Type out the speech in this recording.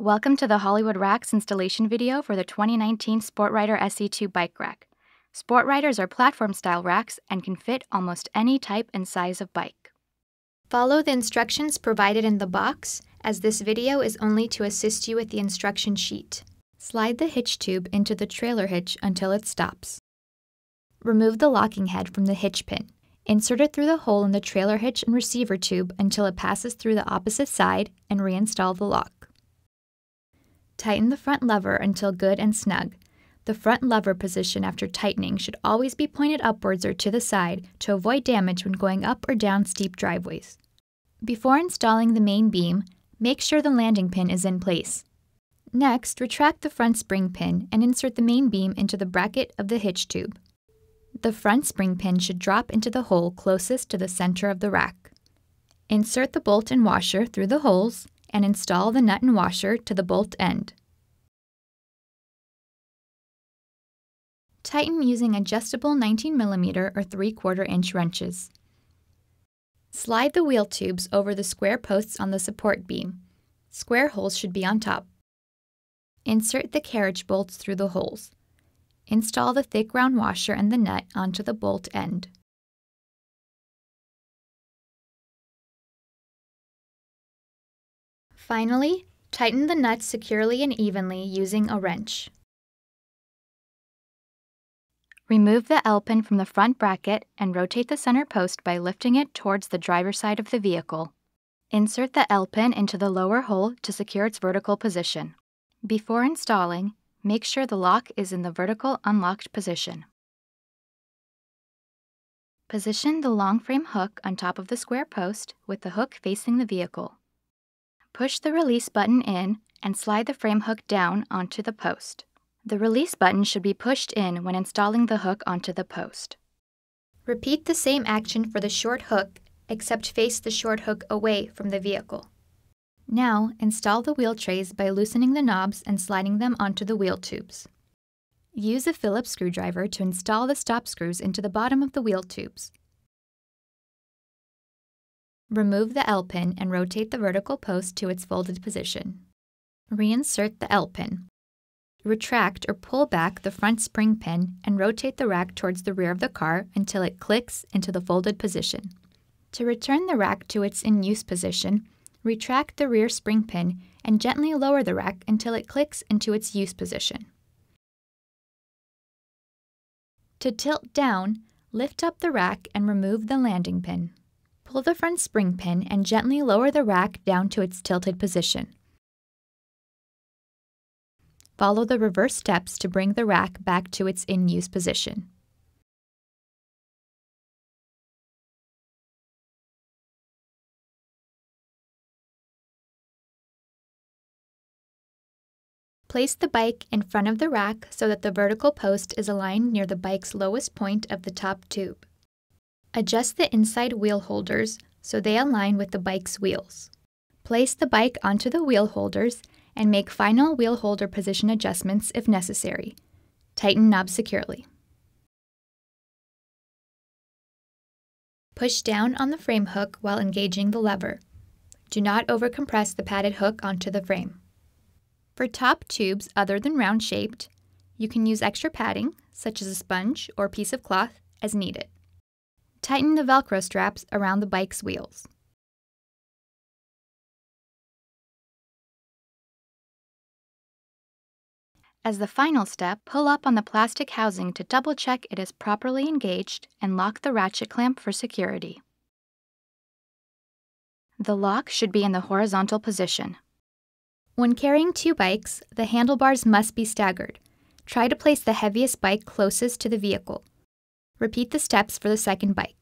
Welcome to the Hollywood Racks installation video for the 2019 Sportrider SE2 bike rack. Sportriders are platform-style racks and can fit almost any type and size of bike. Follow the instructions provided in the box, as this video is only to assist you with the instruction sheet. Slide the hitch tube into the trailer hitch until it stops. Remove the locking head from the hitch pin. Insert it through the hole in the trailer hitch and receiver tube until it passes through the opposite side and reinstall the lock. Tighten the front lever until good and snug. The front lever position after tightening should always be pointed upwards or to the side to avoid damage when going up or down steep driveways. Before installing the main beam, make sure the landing pin is in place. Next, retract the front spring pin and insert the main beam into the bracket of the hitch tube. The front spring pin should drop into the hole closest to the center of the rack. Insert the bolt and washer through the holes and install the nut and washer to the bolt end. Tighten using adjustable 19mm or 3 4 inch wrenches. Slide the wheel tubes over the square posts on the support beam. Square holes should be on top. Insert the carriage bolts through the holes. Install the thick round washer and the nut onto the bolt end. Finally, tighten the nuts securely and evenly using a wrench. Remove the L-pin from the front bracket and rotate the center post by lifting it towards the driver's side of the vehicle. Insert the L-pin into the lower hole to secure its vertical position. Before installing, make sure the lock is in the vertical unlocked position. Position the long frame hook on top of the square post with the hook facing the vehicle. Push the release button in and slide the frame hook down onto the post. The release button should be pushed in when installing the hook onto the post. Repeat the same action for the short hook, except face the short hook away from the vehicle. Now, install the wheel trays by loosening the knobs and sliding them onto the wheel tubes. Use a Phillips screwdriver to install the stop screws into the bottom of the wheel tubes. Remove the L-pin and rotate the vertical post to its folded position. Reinsert the L-pin. Retract or pull back the front spring pin and rotate the rack towards the rear of the car until it clicks into the folded position. To return the rack to its in-use position, retract the rear spring pin and gently lower the rack until it clicks into its use position. To tilt down, lift up the rack and remove the landing pin. Pull the front spring pin and gently lower the rack down to its tilted position. Follow the reverse steps to bring the rack back to its in-use position. Place the bike in front of the rack so that the vertical post is aligned near the bike's lowest point of the top tube. Adjust the inside wheel holders so they align with the bike's wheels. Place the bike onto the wheel holders and make final wheel holder position adjustments if necessary. Tighten knobs securely. Push down on the frame hook while engaging the lever. Do not overcompress the padded hook onto the frame. For top tubes other than round shaped, you can use extra padding, such as a sponge or piece of cloth, as needed. Tighten the Velcro straps around the bike's wheels. As the final step, pull up on the plastic housing to double check it is properly engaged and lock the ratchet clamp for security. The lock should be in the horizontal position. When carrying two bikes, the handlebars must be staggered. Try to place the heaviest bike closest to the vehicle. Repeat the steps for the second bike.